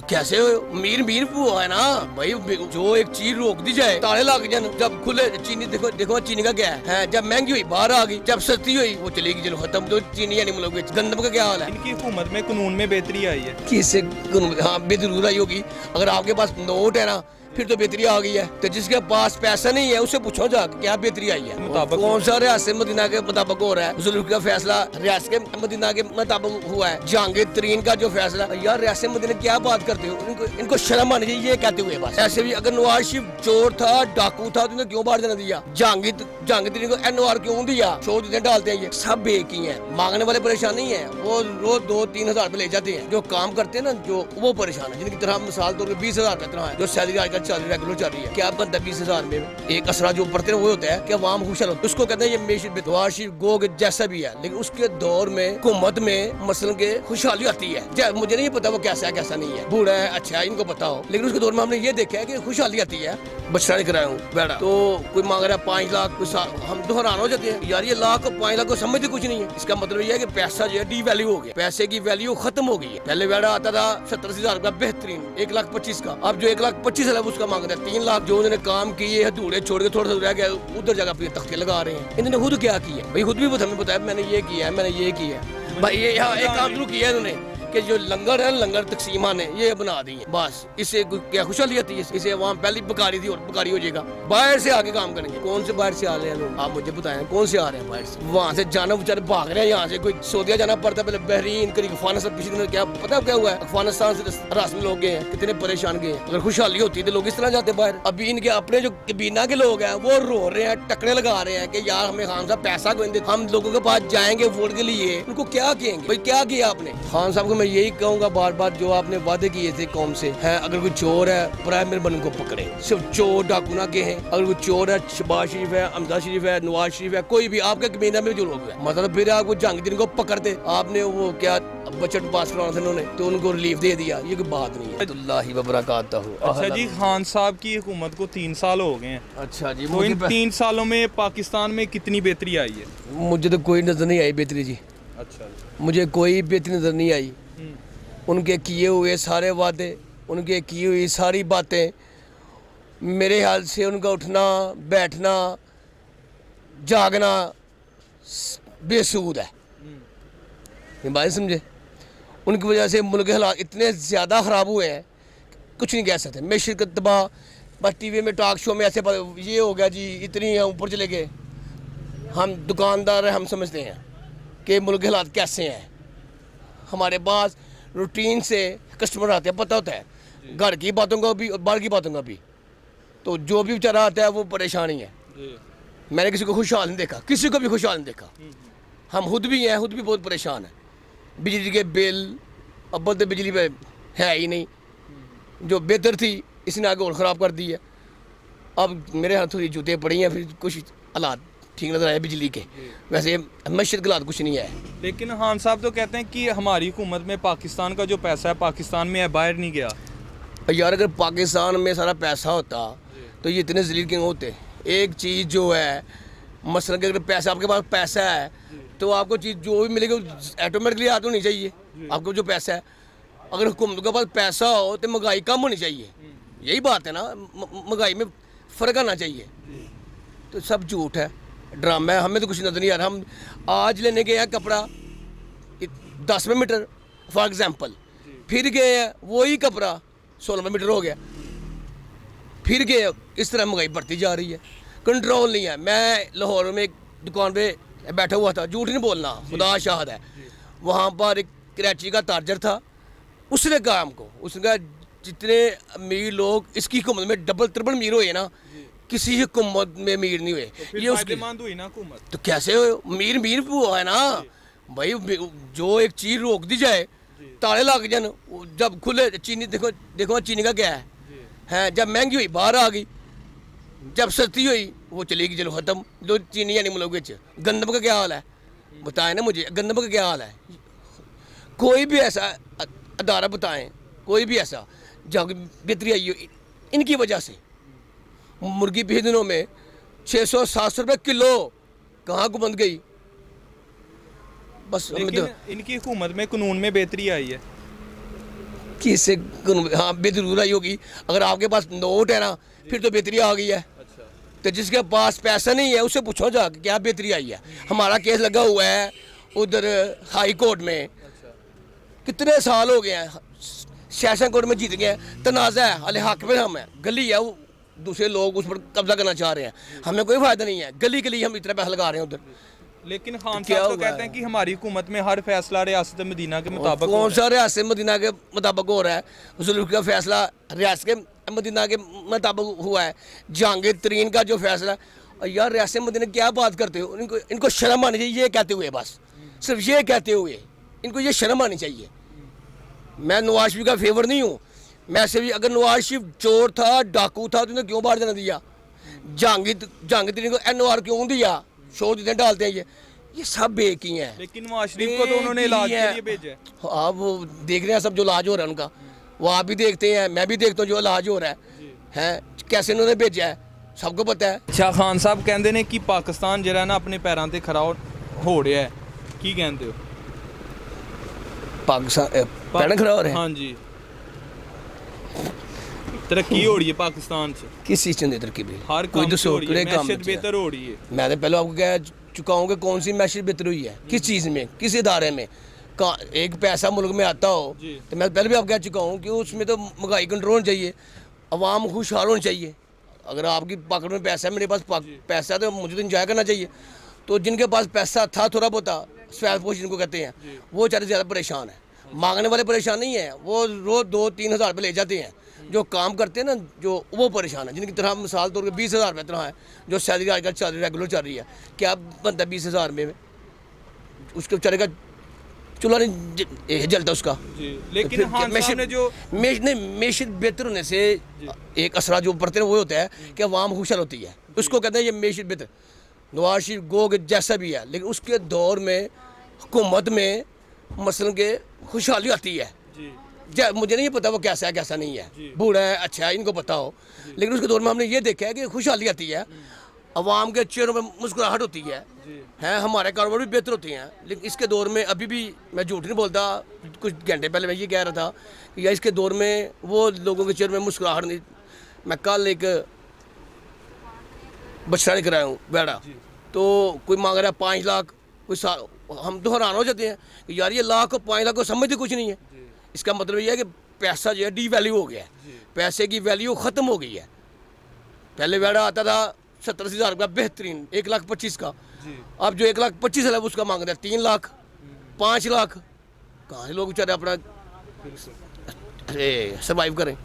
कैसे मीर मीर पू है ना? भाई जो एक चीज़ रोक दी जाए ताले लग जाए जब खुले चीनी देखो देखो चीनी का क्या है? जब महँगी हुई बाहर आ गई जब सस्ती हुई वो चलेगी चलो खत्म तो चीनी यानी मतलब गंदम का क्या हाल है? इनकी हुकूमत में कानून में बेहतरी आई है। किससे हाँ बेजरूर आई होगी। अगर आपके पास नोट है ना फिर तो बेहतरी आ गई है। तो जिसके पास पैसा नहीं है, उसे पूछो जा क्या बेहतरी आई है। कौन सा रियासत मदीना के मुताबिक हो रहा है? जुल्फ का फैसला रियासत के मदीना के मुताबिक हुआ है। जहांगीर तरीन का जो फैसला, यार रियासत मदीना क्या बात करते हो? इनको इनको शर्म आनी चाहिए, ये कहते हुए बस। ऐसे भी अगर नवाज़ शरीफ चोर था, डाकू था तो क्यों बाहर जाने दिया? जहांगीर जहांगीर तरीन को एन क्यों दिया? चोर जितने डालते हैं ये, सब एक ही है। मांगने वाले परेशान नहीं है। वो रोज दो तीन हज़ार ले जाते हैं। जो काम करते हैं ना, जो, वो परेशान है। जिनकी तरह मिसाल तौर पर बीस हज़ार का है, जो सैलरी आजकल चल रेगुलर चल रही है। क्या बंदा बीस हज़ार में एक असरा जो पड़ते हैं वो होता है, क्या अवाम खुशल होता है? उसको कहते हैं ये मेश बेदवाशी गोग जैसा भी है। लेकिन उसके दौर में हुकूमत में मसलन के खुशहाली आती है। मुझे नहीं पता वो कैसा है, कैसा नहीं है। बूढ़ा है अच्छा है, इनको पता हो। लेकिन उसके दौर में हमने ये देखा है की खुशहाली आती है। नहीं कराया हूँ, बैठा। तो कोई मांग रहा है पाँच लाख, कोई हम तो हैरान हो जाते हैं। यार, ये लाख और पाँच लाख को समझते कुछ नहीं है। इसका मतलब ये है कि पैसा जो है डी वैल्यू हो गया। पैसे की वैल्यू खत्म हो गई है। पहले बैठा आता था सत्तर हज़ार का बेहतरीन, एक लाख पच्चीस का। अब जो एक लाख पच्चीस हज़ार उसका मांग रहा है। तीन लाख जो उन्होंने काम किए हथूड़े छोड़ के थोड़ा सा रह गया, उधर जगह पे तख्ते लगा रहे हैं। इन्होंने खुद क्या किया? भाई, खुद भी हमें बताया मैंने ये किया है, मैंने ये किया है। भाई, ये यहाँ एक काम शुरू किया है इन्होंने। कि जो लंगर है लंगर तकसीमा ने ये बना दी है। बस इसे क्या खुशहाली आती है इसे वहाँ पहली बकारी थी और बकारी हो जाएगा। बाहर से आके काम करेंगे। कौन से बाहर से आ रहे हैं लोग? आप मुझे बताएँ कौन से आ रहे हैं बाहर से? वहाँ से जाना बेचारे भाग रहे हैं यहाँ से। कोई सऊदिया जाना पड़ता है पहले बहरीन करी अफ़गानिस्तान पिछले दिन क्या पता क्या हुआ है? अफ़गानिस्तान से रास्ते लोग गए हैं कितने परेशान गए अगर खुशहाली होती है तो लोग इस तरह जाते बाहर। अभी इनके अपने जो कबीना के लोग हैं वो रो रहे हैं टकरे लगा रहे हैं कि यार हमें खान साहब पैसा क्यों हम लोगों के पास जाएँगे वोट के लिए। उनको क्या कहेंगे? भाई क्या किया आपने? खान साहब को मैं यही कहूँगा बार बार जो आपने वादे किए थे कौम से है अगर कोई चोर है प्राइम मिनिस्टर को पकड़े। सिर्फ़ चोर डाकू ना के हैं। अगर कोई चोर है शबाज शरीफ है अमदा शरीफ है नवाज़ शरीफ है कोई भी आपके कमीना में जो लोग है। मतलब फिर आपको जहांगीर को पकड़ते आपने वो क्या बजट पास करवाना था उन्होंने तो उनको रिलीफ दे दिया। ये कोई बात नहीं है। अच्छा जी खान साहब की हुकूमत को तीन साल हो गए हैं। अच्छा जी तो इन तीन सालों में पाकिस्तान में कितनी बेहतरी आई है? मुझे तो कोई नज़र नहीं आई बेहतरी जी। अच्छा मुझे कोई बेहतरी नज़र नहीं आई। उनके किए हुए सारे वादे, उनके की हुई सारी बातें, मेरे ख्याल से उनका उठना, बैठना, जागना बेसूद है। ये बात समझे? उनकी वजह से मुल्क हालात इतने ज़्यादा ख़राब हुए हैं कुछ नहीं कह सकते। मैं शिरकत तबाह बस टीवी में टॉक शो में ऐसे ये हो गया जी, इतनी ऊपर चले गए। हम दुकानदार हम समझते हैं कि मुल्क हालात कैसे हैं। हमारे पास रूटीन से कस्टमर आते हैं पता होता है। घर की बातों का भी और बाहर की बातों का भी। तो जो भी बेचारा आता है वो परेशानी है। मैंने किसी को खुशहाल नहीं देखा किसी को भी खुशहाल नहीं देखा। हम खुद भी हैं खुद भी बहुत परेशान हैं। बिजली के बिल अब बोलते बिजली पे है ही नहीं। जो बेहतर थी इसने आगे और ख़राब कर दी है। अब मेरे हाथ जूते पड़ी हैं फिर कुछ हालात। ठीक नज़र आया बिजली के। वैसे मशद के कुछ नहीं है। लेकिन खान साहब तो कहते हैं कि हमारी हुकूमत में पाकिस्तान का जो पैसा है पाकिस्तान में है बाहर नहीं गया। यार अगर पाकिस्तान में सारा पैसा होता तो ये इतने जलील क्यों होते? एक चीज़ जो है मसलन के अगर पैसा आपके पास पैसा है तो आपको चीज़ जो भी मिलेगी ऑटोमेटिकली तो नहीं चाहिए आपको जो पैसा है। अगर हुकूमत के पास पैसा हो तो महँगाई कम होनी चाहिए। यही बात है ना महँगाई में फ़र्क आना चाहिए। तो सब झूठ है। ड्रामा है हमें तो कुछ नज़र नहीं आ रहा। हम आज लेने गए हैं कपड़ा दसवें मीटर फॉर एग्ज़ाम्पल फिर गए हैं वही कपड़ा सोलह मीटर हो गया। फिर गए इस तरह महँगाई बढ़ती जा रही है। कंट्रोल नहीं है। मैं लाहौर में एक दुकान पे बैठा हुआ था झूठ नहीं बोलना खुदा शाहद है। वहाँ पर एक कराची का ताजर था। उसने कहा हमको उसने कहा जितने अमीर लोग इसकी हुकूमत में डबल ट्रिपल अमीर हुए ना किसी हुकूमत में मीर नहीं हुए। तो ये उसकी हुई ना हुकूमत तो कैसे मीर मीर हुआ है ना। भाई जो एक चीज़ रोक दी जाए ताले लग जाए जब खुले चीनी देखो देखो चीनी का क्या है? है जब महँगी हुई बाहर आ गई। जब सस्ती हुई वो चलेगी चलो खत्म। जो चीनी यानी मुलोगे गंदम का क्या हाल है? बताएँ ना मुझे गंदम का क्या हाल है? कोई भी ऐसा अदारा बताएँ कोई भी ऐसा जब बेहतरी आई हो इनकी वजह से। मुर्गी पिछले दिनों में छः सौ सात सौ रुपये किलो कहाँ को बंद गई? बस तो इनकी हुकूमत में कानून में बेहतरी आई है। कि इससे हाँ बेहतरी आई होगी। अगर आपके पास नोट है ना फिर तो बेहतरी आ गई है। अच्छा। तो जिसके पास पैसा नहीं है उसे पूछो जाके क्या बेहतरी आई है। हमारा केस लगा हुआ है उधर हाई कोर्ट में। अच्छा। कितने साल हो गए हैं? सेशन कोर्ट में जीत गए हैं। तनाज़ा है अले हक में हम है। गली है दूसरे लोग उस पर कब्जा करना चाह रहे हैं। हमें कोई फ़ायदा नहीं है। गली गली हम इतना पैसा लगा रहे हैं उधर। लेकिन खान साहब तो कहते हैं कि हमारी हुकूमत में हर फैसला रियासत मदीना के मुताबिक कौन सा रियासत मदीना के मुताबिक हो रहा है? जुल्फ का फैसला रियासत के मदीना के मुताबिक हुआ है। जहांगीर तरीन का जो फैसला और यार रियासत मदीना क्या बात करते हो? इनको इनको शर्म आनी चाहिए ये कहते हुए बस। सिर्फ़ ये कहते हुए। इनको ये शर्म आनी चाहिए। मैं नवाज़ शरीफ का फेवर नहीं हूँ। मैं सिर्फ अगर नवाज शरीफ चोर था डाकू था तो उन्हें क्यों बाहर जाने दिया जहांगीर जहांगीर तरीन को एन क्यों दिया शो जितने डालते हैं ये ये सब बेकी हैं लेकिन नवाज शरीफ को तो उन्होंने एक इलाज ही के है। लिए भेजा है आप वो देख रहे हैं सब जो इलाज हो रहा है उनका वो आप भी देखते हैं मैं भी देखता हूँ जो इलाज हो रहा है हैं कैसे उन्होंने भेजा है सबको पता है ਅੱਛਾ ਖਾਨ ਸਾਹਿਬ ਕਹਿੰਦੇ ਨੇ ਕਿ ਪਾਕਿਸਤਾਨ ਜਿਹੜਾ ਨਾ ਆਪਣੇ ਪੈਰਾਂ ਤੇ ਖੜਾ ਹੋ- ਹੋ ਰਿਹਾ ਹੈ ਕੀ ਕਹਿੰਦੇ ਹੋ पाकिस्तान पैन खड़ा हो रहे हैं ਹਾਂਜੀ तरक्की हो रही है पाकिस्तान से किस चीज़ ने तरक्की भी हर कोई दसो किड़े काम बेहतर हो रही है। मैं तो पहले आपको कह चुका हूँ कि कौन सी मैशत बेहतर हुई है? किस चीज़ में? किस इदारे में? एक पैसा मुल्क में आता हो तो मैं पहले भी आप कह चुका हूँ कि उसमें तो महँगाई कंट्रोल होनी चाहिए अवाम खुशहाल होनी चाहिए। अगर आपकी पकड़ में पैसा है मेरे पास पैसा है तो मुझे तो इंजॉय करना चाहिए। तो जिनके पास पैसा था थोड़ा बहुत स्वैल पोष जिनको कहते हैं वो बेचारे ज़्यादा परेशान है। मांगने वाले परेशान नहीं है। वो रोज़ दो तीन हज़ार रुपये ले जाते हैं। जो काम करते हैं ना जो वो परेशान है। जिनकी तरह मिसाल तौर पर बीस हज़ार रुपये तरह है जो सैलरी आजकल चल रही रेगुलर चल रही है। क्या बनता है बीस हज़ार रुपये में? उसके बेचारे का चूल्हा नहीं जलता उसका। लेकिन मैशत- ने जो मेश नहीं मेशियत बेहतर होने से एक असरा जो पड़ते हैं वो होता है कि अवाम खुशहाल होती है। उसको कहते हैं ये मेशियत बेहतर। नवाज़ शरीफ गोग जैसा भी है लेकिन उसके दौर में हुकूमत में मसलन के खुशहाली आती है। जी। मुझे नहीं पता वो कैसा है कैसा नहीं है। बूढ़ा है अच्छा है इनको पता हो। लेकिन उसके दौर में हमने ये देखा है कि खुशहाली आती है। अवाम के चेहरों में मुस्कुराहट होती है। हैं हमारे कारोबार भी बेहतर होते हैं। लेकिन इसके दौर में अभी भी मैं झूठ नहीं बोलता कुछ घंटे पहले मैं ये कह रहा था कि या इसके दौर में वो लोगों के चेहरे में मुस्कुराहट नहीं। मैं कल एक बछड़ा लेकर आया हूँ बेड़ा। तो कोई मांग रहा है पाँच लाख कोई हम तो हैरान हो जाते हैं कि यार ये लाख को पाँच लाख को समझते कुछ नहीं है। इसका मतलब ये है कि पैसा जो है डी वैल्यू हो गया है। पैसे की वैल्यू ख़त्म हो गई है। पहले बेड़ा आता था सत्तर अस्सी हज़ार का बेहतरीन एक लाख पच्चीस का। अब जो एक लाख पच्चीस हज़ार उसका मांग रहे हैं तीन लाख पाँच लाख। कहाँ से लोग बेचारे अपना सर्वाइव करें।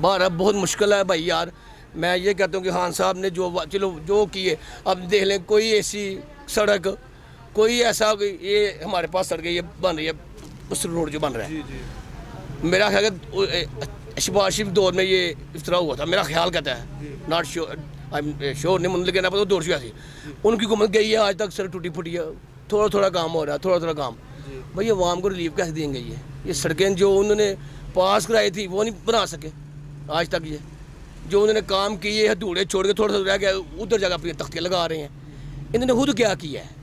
बारह बहुत मुश्किल है भाई यार। मैं ये कहता हूँ कि खान साहब ने जो चलो जो किए। अब देख लें कोई ऐसी सड़क कोई ऐसा कोई- ये हमारे पास सड़क ये बन रही है उस रोड जो बन रहा है। मेरा ख्याल है शबाज दौर में ये इस तरह हुआ था। मेरा ख्याल कहता है नॉट श्योर श्योर नहीं मुझे लेकिन पता दौर से ऐसी उनकी हुकूमत गई है आज तक सर टूटी फूटी है। थोड़ा थोड़ा काम हो रहा है थोड़ा थोड़ा काम भाई अवाम को रिलीफ कैसे देंगे ये? ये सड़कें जो उन्होंने पास कराई थी वो नहीं बना सके आज तक ये। जो उन्होंने काम किए हथूड़े छोड़ के थोड़ा सा रह गया उधर जगह पे तख्ते लगा रहे हैं। इन्होंने खुद क्या किया है?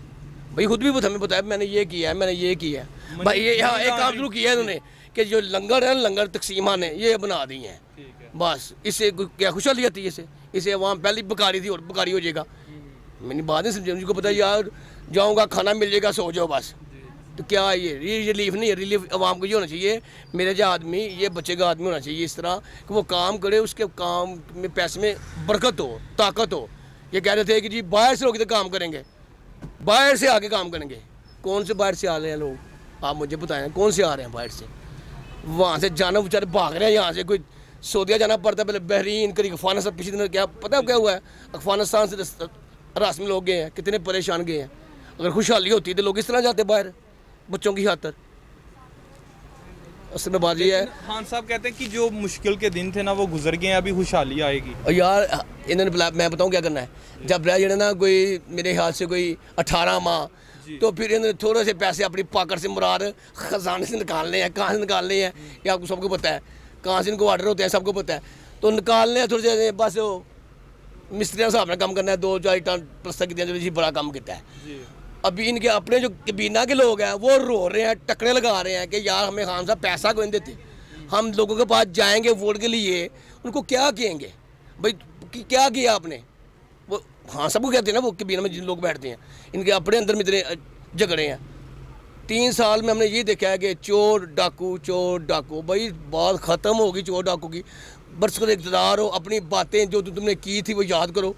भाई खुद भी हमें बताया मैंने ये किया है मैंने ये किया है। भाई ये यहाँ एक काम शुरू किया है इन्होंने कि जो लंगर है लंगर तकसीमा ने ये बना दी हैं। बस इससे क्या खुशहाली आती है इसे इसे अवाम पहले बकारी थी और बकारी हो जाएगा। मैंने बात नहीं समझी मुझको पता यार जाऊँगा खाना मिल जाएगा सो जाओ बस। तो क्या ये ये रिलीफ नहीं है रिलीफ अवाम को ये होना चाहिए मेरे जो आदमी ये बच्चे का आदमी होना चाहिए इस तरह कि वो काम करे उसके काम में पैसे में बरकत हो ताकत हो। ये कह रहे थे कि जी बाहर से लोग तो काम करेंगे। बाहर से आके काम करेंगे। कौन से बाहर से आ रहे हैं लोग? आप मुझे बताएँ, कौन से आ रहे हैं बाहर से? वहाँ से जाना, बेचारे भाग रहे हैं यहाँ से। कोई सऊदिया जाना पड़ता है, पहले बहरीन करी अफ़गानिस्तान पिछले दिन क्या पता क्या हुआ है? अफ़गानिस्तान से रास्ते में लोग गए हैं, कितने परेशान गए हैं। अगर खुशहाली होती तो लोग इस तरह जाते बाहर, बच्चों की खातर। बात ये है। खान साहब कहते हैं कि जो मुश्किल के दिन थे ना वो गुजर गए अभी खुशहाली आएगी। यार इन्होंने बुला मैं बताऊँ क्या करना है? जब रह जाने ना कोई मेरे ख्याल से कोई अठारह माह तो फिर इन्होंने थोड़े से पैसे अपनी पॉकेट से मुराद खजाने से निकालने हैं कहाँ से निकालने हैं? ये आपको सबको पता है। कहाँ से इनको ऑर्डर होते हैं सबको पता है। तो निकालने हैं थोड़े से बस वो मिस्त्रियों साहब ने काम करना है दो चार टन प्लस्तर की बड़ा काम किया है। अभी इनके अपने जो कबीना के लोग हैं, वो रो रहे हैं टकरे लगा रहे हैं कि यार हमें खान साहब पैसा क्यों देते? हम लोगों के पास जाएँगे वोट के लिए, उनको क्या कहेंगे? भाई क्या किया आपने? वो हाँ सबको कहते हैं ना, वो कबीना में जिन लोग बैठते हैं, इनके अपने अंदर में इतने झगड़े हैं। तीन साल में हमने ये देखा है कि चोर डाकू चोर डाकू, भाई, बात ख़त्म होगी चोर डाकू की। बरस कर इकतदार हो, अपनी बातें जो तुमने की थी वो याद करो,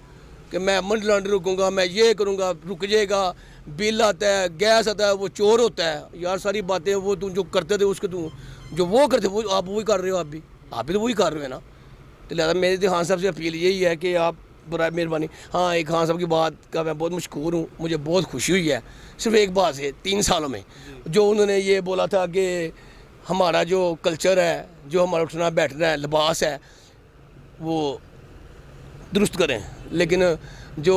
कि मैं मनी लॉन्ड्री रुकूँगा, मैं ये करूँगा, रुक जाएगा बिल आता है, गैस आता है, वो चोर होता है। यार, सारी बातें वो तुम जो करते थे, उसके तुम जो वो करते वो आप वही कर रहे हो, आप भी। आप भी तो वही कर रहे हो ना? तो लिहाजा मेरी तो खान साहब से अपील यही है कि आप बड़ा मेहरबानी। हाँ एक खान साहब की बात का मैं बहुत मशहूर हूँ। मुझे बहुत खुशी हुई है। सिर्फ़ एक बात से तीन सालों में। जो उन्होंने ये बोला था कि हमारा जो कल्चर है, जो हमारा उठना बैठना है, लिबास है, वो दुरुस्त करें। लेकिन जो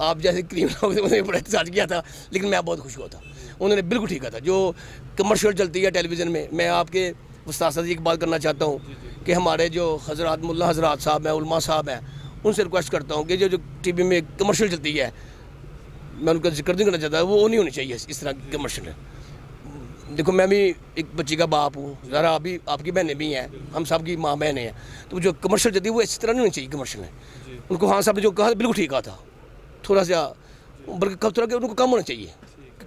आप जैसे क्रीम उन्होंने बड़ा इंतज़ार किया था, लेकिन मैं बहुत खुश हुआ था। उन्होंने बिल्कुल ठीक कहा था। जो कमर्शियल चलती है टेलीविज़न में, मैं आपके उस्ताद जी की बात करना चाहता हूँ कि हमारे जो हज़रत मुल्ला हज़रत साहब हैं, उलमा साहब हैं, उनसे रिक्वेस्ट करता हूँ कि जो जो टी वी में कमर्शियल चलती है, मैं उनका ज़िक्र नहीं करना चाहता, वो नहीं होनी चाहिए इस तरह की कमर्शियल देखो मैं भी एक बच्ची का बाप हूँ। ज़रा अभी आपकी बहनें भी हैं। हम सब की माँ बहनें हैं। तो जो कमर्शियल जदी वो इस तरह नहीं होनी चाहिए कमर्शियल है उनको हाँ साहब ने जो कहा बिल्कुल ठीक कहा था। थोड़ा सा बल्कि कब थोड़ा उनको कम होना चाहिए?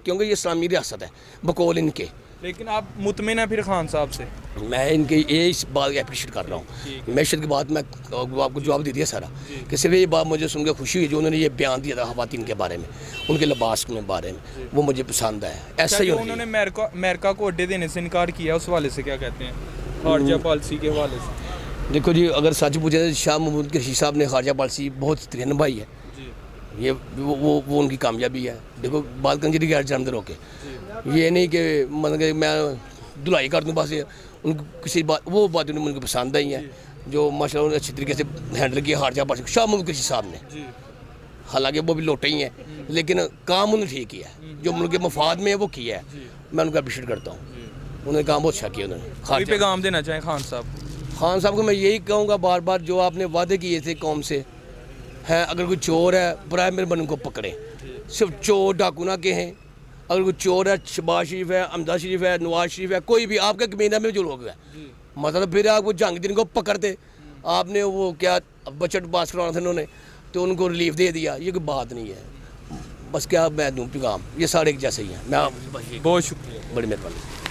क्योंकि ये इस्लामी रियासत है बकौल इनके। लेकिन आप मुतमिन हैं फिर खान साहब से। मैं इनके ये इस बात को अप्रिशिएट कर रहा हूँ। मैशत की बात मैं आपको जवाब दे दिया सारा। कि सिर्फ़ ये बात मुझे सुनकर खुशी हुई जो उन्होंने ये बयान दिया था खातन के बारे में उनके लिबास के बारे में। वो मुझे पसंद है ऐसा ही उन्होंने अमेरिका को अड्डे देने से इनकार किया उस वाले से क्या कहते हैं? खारजा पॉलिसी के हवाले से। देखो जी अगर सच पूछे तो शाह महमूद के साहब ने खारजा पॉलिसी बहुत निभाई है। ये वो वो, वो उनकी कामयाबी है। देखो बाल कंजरी गैर जमदर होके। ये नहीं कि मतलब कि मैं धुलाई कर दूँ बस उनको किसी बात वो बात उन्हें उनको पसंद आई है जो माशा उन्होंने अच्छी तरीके से हैंडल किया हारजा पार्टी शाह मुल्क किसी साहब ने। हालाँकि वो भी लौटे ही हैं लेकिन काम उन्होंने ठीक किया है। जो मुल्क के मफाद में है वो किया है। मैं उनका अप्रिशिएट करता हूँ। उन्होंने काम बहुत अच्छा किया उन्होंने। पैगाम देना चाहें खान साहब? खान साहब को मैं यही कहूँगा बार बार जो आपने वादे किए थे कौम से हैं अगर कोई चोर है बर मेहरबानी उनको पकड़े। सिर्फ़ चोर डाकू ना के हैं अगर कोई चोर है शबाज शरीफ है अहमदा शरीफ है नवाज़ शरीफ है कोई भी आपके कमीना में जो लोग है। मतलब फिर आप आपको जंग दिन को पकड़ते। आपने वो क्या बजट पास करवाना था उन्होंने तो उनको रिलीफ दे दिया। ये कोई बात नहीं है। बस क्या मैं दूँ पैगाम। ये सारे एक जैसे ही हैं। मैं बहुत शुक्रिया। बड़ी मेहरबानी।